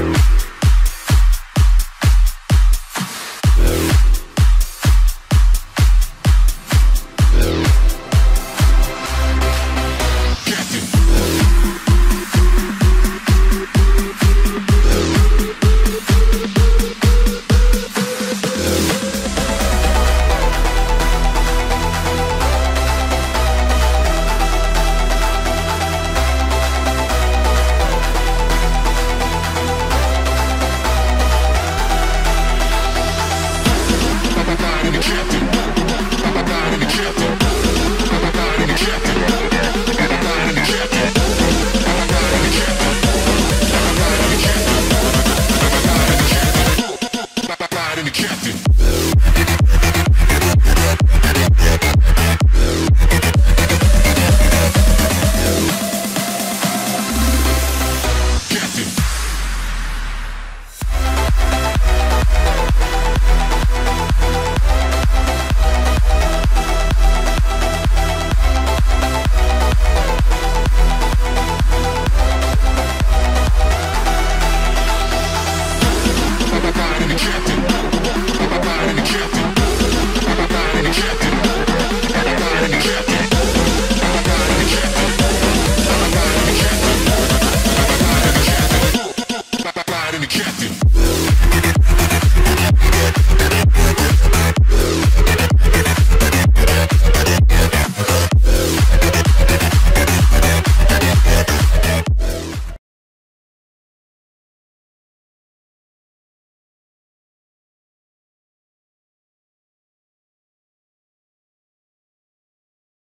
Thank can't